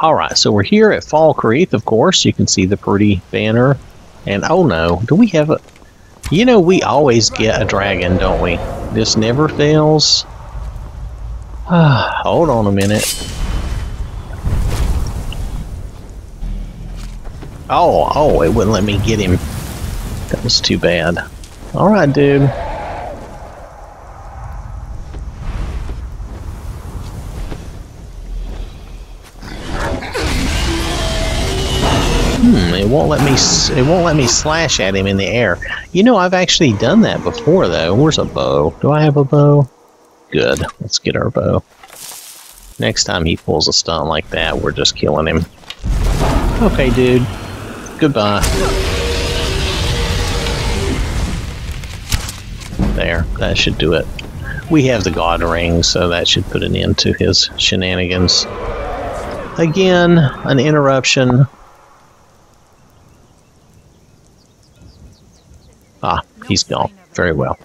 All right, so we're here at Falkreath, of course. You can see the pretty banner. And oh no, do we have a... You know, we always get a dragon, don't we? This never fails. Hold on a minute. Oh, oh, it wouldn't let me get him. That was too bad. Alright, dude. Hmm, it won't let me. It won't let me slash at him in the air. You know, I've actually done that before, though. Where's a bow? Do I have a bow? Good. Let's get our bow. Next time he pulls a stunt like that, we're just killing him. Okay, dude. Goodbye. There. That should do it. We have the God Ring, so that should put an end to his shenanigans. Again, an interruption. Ah, he's gone. Very well.